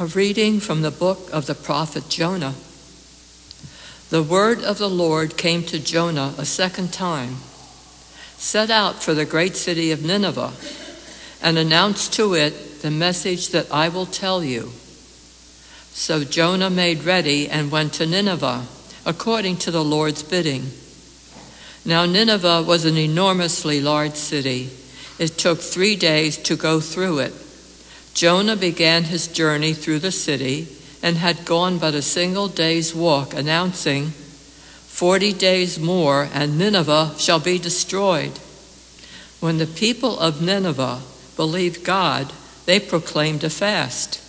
A reading from the book of the prophet Jonah. The word of the Lord came to Jonah a second time Set out for the great city of Nineveh and announce to it the message that I will tell you. So Jonah made ready and went to Nineveh, according to the Lord's bidding. Now, Nineveh was an enormously large city. It took three days to go through it. Jonah began his journey through the city and had gone but a single day's walk, announcing, Forty days more, and Nineveh shall be destroyed. When the people of Nineveh believed God, they proclaimed a fast,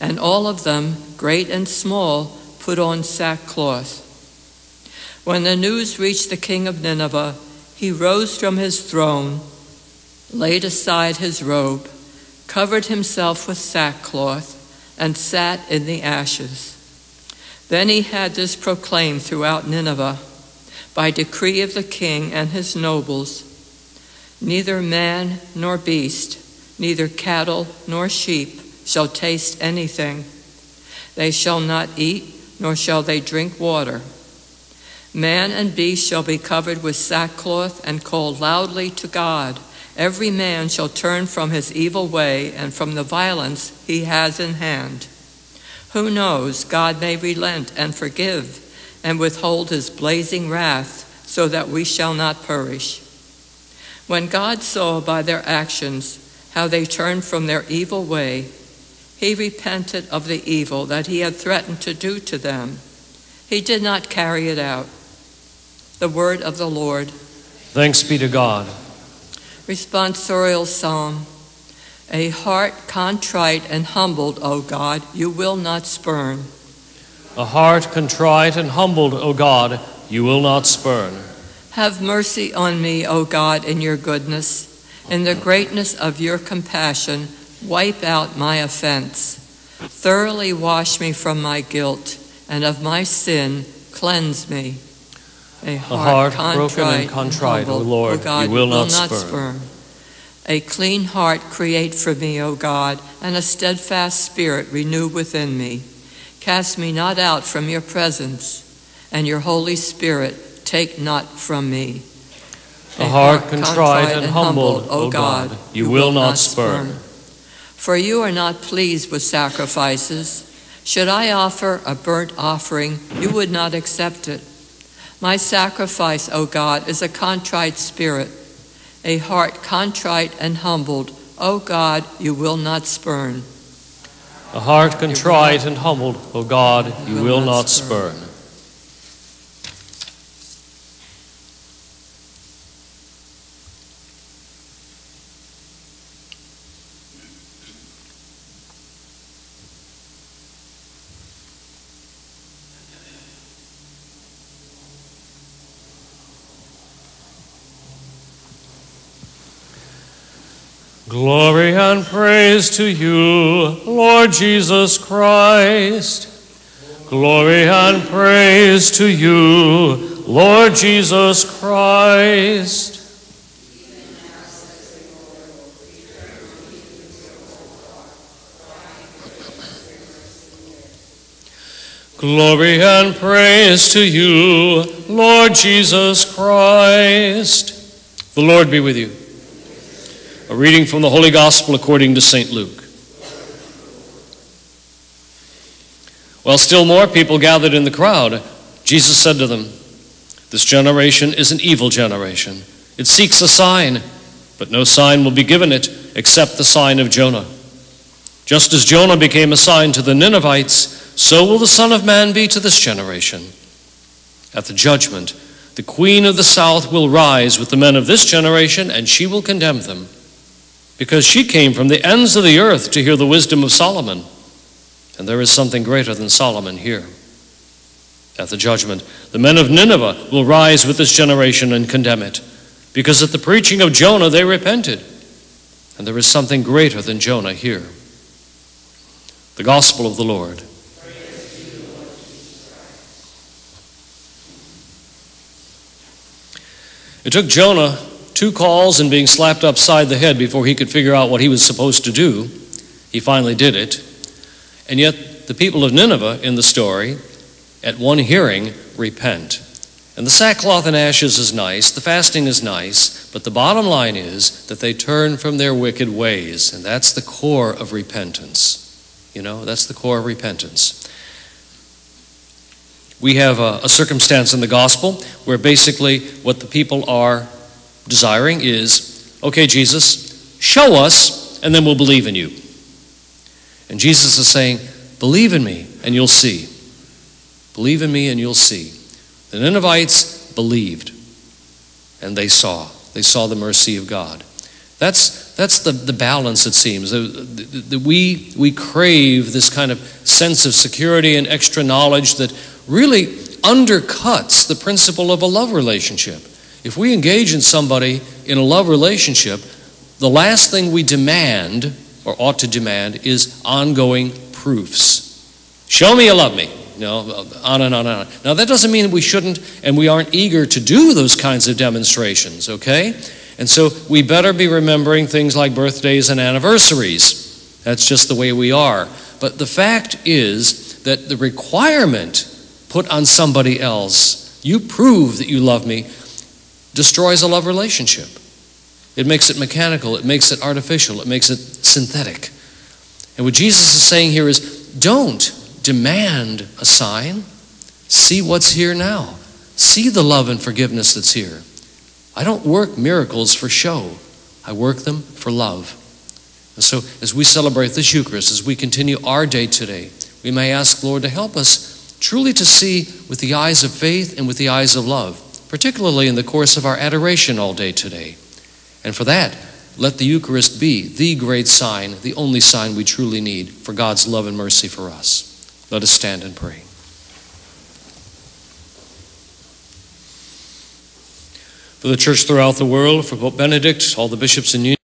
and all of them, great and small, put on sackcloth. When the news reached the king of Nineveh, he rose from his throne, laid aside his robe, covered himself with sackcloth, and sat in the ashes. Then he had this proclaimed throughout Nineveh by decree of the king and his nobles neither man nor beast, neither cattle nor sheep shall taste anything. They shall not eat, nor shall they drink water. Man and beast shall be covered with sackcloth and call loudly to God. Every man shall turn from his evil way and from the violence he has in hand. Who knows, God may relent and forgive and withhold his blazing wrath so that we shall not perish. When God saw by their actions how they turned from their evil way, he repented of the evil that he had threatened to do to them. He did not carry it out. The word of the Lord. Thanks be to God. Responsorial Psalm. A heart contrite and humbled, O God, you will not spurn. A heart contrite and humbled, O God, you will not spurn. Have mercy on me, O God, in your goodness. In the greatness of your compassion, wipe out my offense. Thoroughly wash me from my guilt, and of my sin, cleanse me. A heart, a heart broken and contrite, O Lord, o God, you will, will not, not spurn. spurn. A clean heart create for me, O God, and a steadfast spirit renew within me. Cast me not out from your presence, and your Holy Spirit take not from me. A, heart, heart contrite and humbled, O God, you, you will not spurn. For you are not pleased with sacrifices. Should I offer a burnt offering, you would not accept it. My sacrifice, O God, is a contrite spirit, a heart contrite and humbled. O God, you will not spurn. A heart contrite and humbled, O God, you will not spurn. Glory and praise to you, Lord Jesus Christ. Glory and praise to you, Lord Jesus Christ. Glory and praise to you, Lord Jesus Christ. The Lord be with you. A reading from the Holy Gospel according to St. Luke. While still more people gathered in the crowd, Jesus said to them, This generation is an evil generation. It seeks a sign, but no sign will be given it except the sign of Jonah. Just as Jonah became a sign to the Ninevites, so will the Son of Man be to this generation. At the judgment, the queen of the south will rise with the men of this generation, and she will condemn them because she came from the ends of the earth to hear the wisdom of Solomon. And there is something greater than Solomon here. At the judgment, the men of Nineveh will rise with this generation and condemn it, because at the preaching of Jonah they repented. And there is something greater than Jonah here. The Gospel of the Lord. It took Jonah two calls and being slapped upside the head before he could figure out what he was supposed to do. He finally did it. And yet, the people of Nineveh in the story, at one hearing, repent. And the sackcloth and ashes is nice, the fasting is nice, but the bottom line is that they turn from their wicked ways, and that's the core of repentance. You know, that's the core of repentance. We have a, a circumstance in the gospel where basically what the people are desiring is okay, Jesus, show us, and then we'll believe in you. And Jesus is saying, believe in me, and you'll see. Believe in me, and you'll see. The Ninevites believed, and they saw. They saw the mercy of God. That's, that's the, the balance, it seems. That we, we crave this kind of sense of security and extra knowledge that really undercuts the principle of a love relationship. If we engage in somebody in a love relationship, the last thing we demand, or ought to demand, is ongoing proofs. Show me you love me. You know, uh, on and on and on. Now, that doesn't mean we shouldn't and we aren't eager to do those kinds of demonstrations, okay? And so we better be remembering things like birthdays and anniversaries. That's just the way we are. But the fact is that the requirement put on somebody else, you prove that you love me, destroys a love relationship. It makes it mechanical, it makes it artificial, it makes it synthetic. And what Jesus is saying here is don't demand a sign. See what's here now. See the love and forgiveness that's here. I don't work miracles for show, I work them for love. And so, as we celebrate this Eucharist, as we continue our day today, we may ask, Lord, to help us truly to see with the eyes of faith and with the eyes of love, particularly in the course of our adoration all day today. And for that, let the Eucharist be the great sign, the only sign we truly need for God's love and mercy for us. Let us stand and pray. For the church throughout the world, for Pope Benedict, all the bishops and